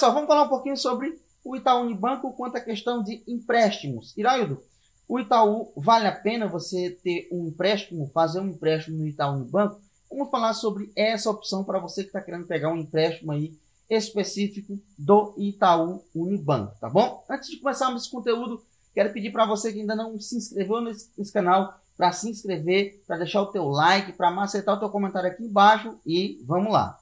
só, vamos falar um pouquinho sobre o Itaú Unibanco quanto à questão de empréstimos. Iraildo, o Itaú, vale a pena você ter um empréstimo, fazer um empréstimo no Itaú Unibanco? Vamos falar sobre essa opção para você que está querendo pegar um empréstimo aí específico do Itaú Unibanco, tá bom? Antes de começarmos esse conteúdo, quero pedir para você que ainda não se inscreveu nesse, nesse canal, para se inscrever, para deixar o teu like, para macetar o teu comentário aqui embaixo e vamos lá.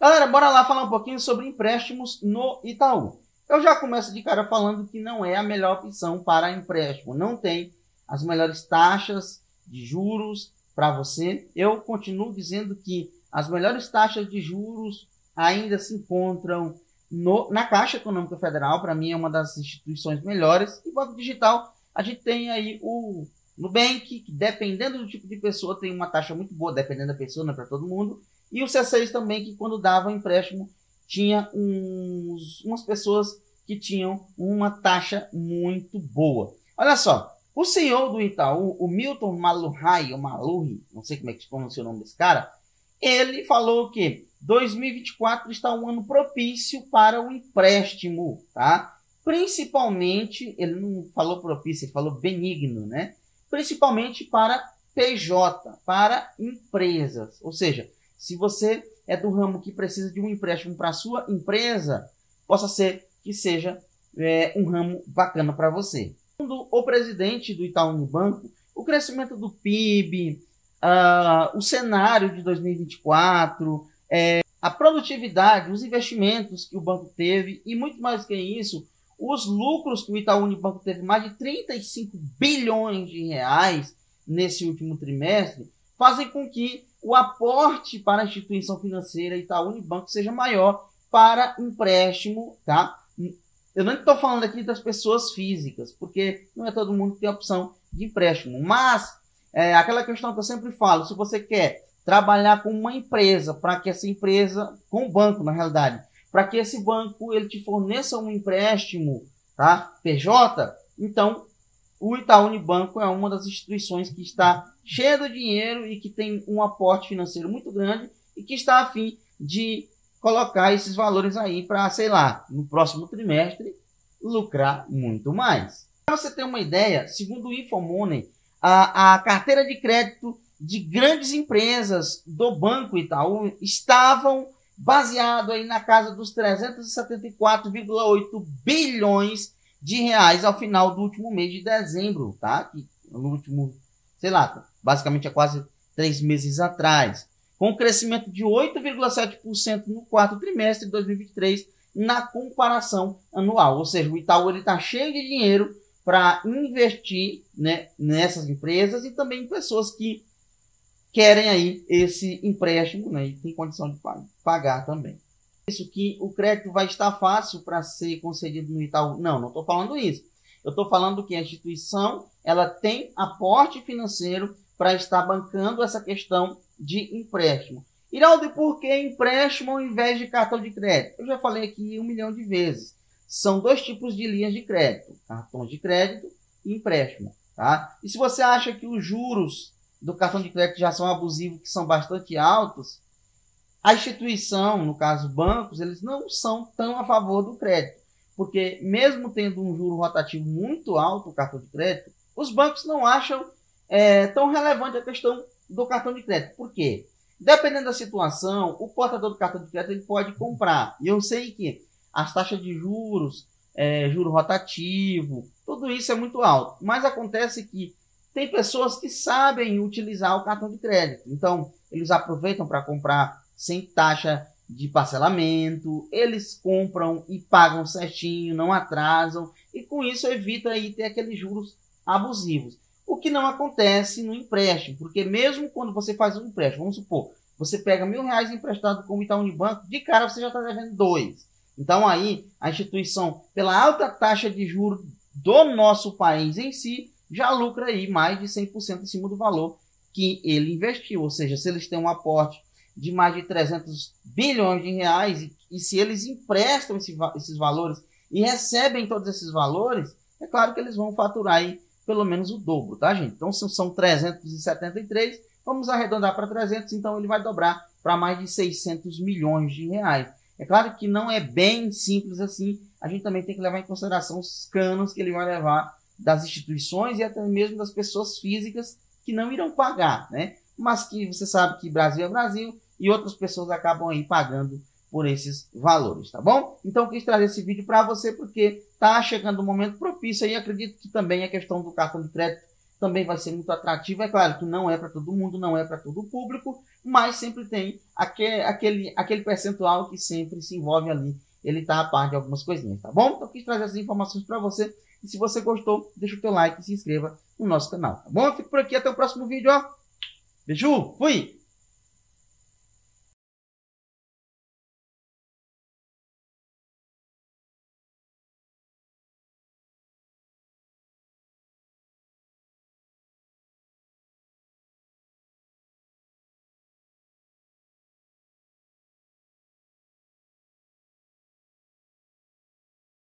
Galera, bora lá falar um pouquinho sobre empréstimos no Itaú. Eu já começo de cara falando que não é a melhor opção para empréstimo. Não tem as melhores taxas de juros para você. Eu continuo dizendo que as melhores taxas de juros ainda se encontram no, na Caixa Econômica Federal. Para mim é uma das instituições melhores. E Banco Digital, a gente tem aí o Nubank, que dependendo do tipo de pessoa tem uma taxa muito boa, dependendo da pessoa, não é para todo mundo. E o C6 também, que quando dava empréstimo tinha uns, umas pessoas que tinham uma taxa muito boa. Olha só, o senhor do Itaú, o Milton Maluhai, ou Malurri, não sei como é que se pronuncia o nome desse cara, ele falou que 2024 está um ano propício para o empréstimo, tá? Principalmente, ele não falou propício, ele falou benigno, né? Principalmente para PJ, para empresas. Ou seja, se você é do ramo que precisa de um empréstimo para sua empresa, possa ser que seja é, um ramo bacana para você. Segundo o presidente do Itaú Unibanco, o crescimento do PIB, uh, ah, o cenário de 2024, é, a produtividade, os investimentos que o banco teve e muito mais que isso, os lucros que o Itaú Unibanco teve, mais de 35 bilhões de reais nesse último trimestre, fazem com que o aporte para a instituição financeira Itaú Unibanco seja maior para empréstimo, tá? Eu não estou falando aqui das pessoas físicas, porque não é todo mundo que tem a opção de empréstimo. Mas é aquela questão que eu sempre falo: se você quer trabalhar com uma empresa, para que essa empresa, com o banco na realidade, para que esse banco ele te forneça um empréstimo, tá? PJ, então o Itaú Unibanco é uma das instituições que está cheia de dinheiro e que tem um aporte financeiro muito grande e que está a fim de colocar esses valores aí para, sei lá, no próximo trimestre lucrar muito mais. Para você ter uma ideia, segundo o Infomoney, a, a carteira de crédito de grandes empresas do Banco Itaú estavam baseado aí na casa dos 374,8 bilhões de reais ao final do último mês de dezembro, tá? No último, sei lá, basicamente há quase três meses atrás com crescimento de 8,7% no quarto trimestre de 2023 na comparação anual. Ou seja, o Itaú está cheio de dinheiro para investir né, nessas empresas e também em pessoas que querem aí esse empréstimo né, e tem condição de pagar também. Isso que o crédito vai estar fácil para ser concedido no Itaú. Não, não estou falando isso. Eu estou falando que a instituição ela tem aporte financeiro para estar bancando essa questão de empréstimo. Iraldo, por que empréstimo ao invés de cartão de crédito? Eu já falei aqui um milhão de vezes. São dois tipos de linhas de crédito: cartão de crédito e empréstimo. Tá? E se você acha que os juros do cartão de crédito já são abusivos, que são bastante altos, a instituição, no caso bancos, eles não são tão a favor do crédito. Porque mesmo tendo um juro rotativo muito alto, o cartão de crédito, os bancos não acham é, tão relevante a questão do cartão de crédito. Por quê? Dependendo da situação, o portador do cartão de crédito ele pode comprar. E eu sei que as taxas de juros, é, juro rotativo, tudo isso é muito alto. Mas acontece que tem pessoas que sabem utilizar o cartão de crédito. Então, eles aproveitam para comprar sem taxa de parcelamento, eles compram e pagam certinho, não atrasam, e com isso evita aí ter aqueles juros abusivos. O que não acontece no empréstimo, porque mesmo quando você faz um empréstimo, vamos supor, você pega mil reais emprestado com o Itaú Unibanco, de cara você já está devendo dois. Então aí a instituição, pela alta taxa de juros do nosso país em si, já lucra aí mais de 100% em cima do valor que ele investiu. Ou seja, se eles têm um aporte de mais de 300 bilhões de reais e, e se eles emprestam esse, esses valores e recebem todos esses valores, é claro que eles vão faturar aí pelo menos o dobro, tá, gente? Então, são 373, vamos arredondar para 300, então ele vai dobrar para mais de 600 milhões de reais. É claro que não é bem simples assim, a gente também tem que levar em consideração os canos que ele vai levar das instituições e até mesmo das pessoas físicas que não irão pagar, né? Mas que você sabe que Brasil é Brasil e outras pessoas acabam aí pagando por esses valores, tá bom? Então quis trazer esse vídeo para você porque tá chegando um momento propício e acredito que também a questão do cartão de crédito também vai ser muito atrativo. É claro que não é para todo mundo, não é para todo o público, mas sempre tem aquele, aquele, aquele percentual que sempre se envolve ali. Ele está a par de algumas coisinhas, tá bom? Então quis trazer essas informações para você. E se você gostou, deixa o teu like e se inscreva no nosso canal, tá bom? Eu fico por aqui, até o próximo vídeo, ó. Beijo, fui!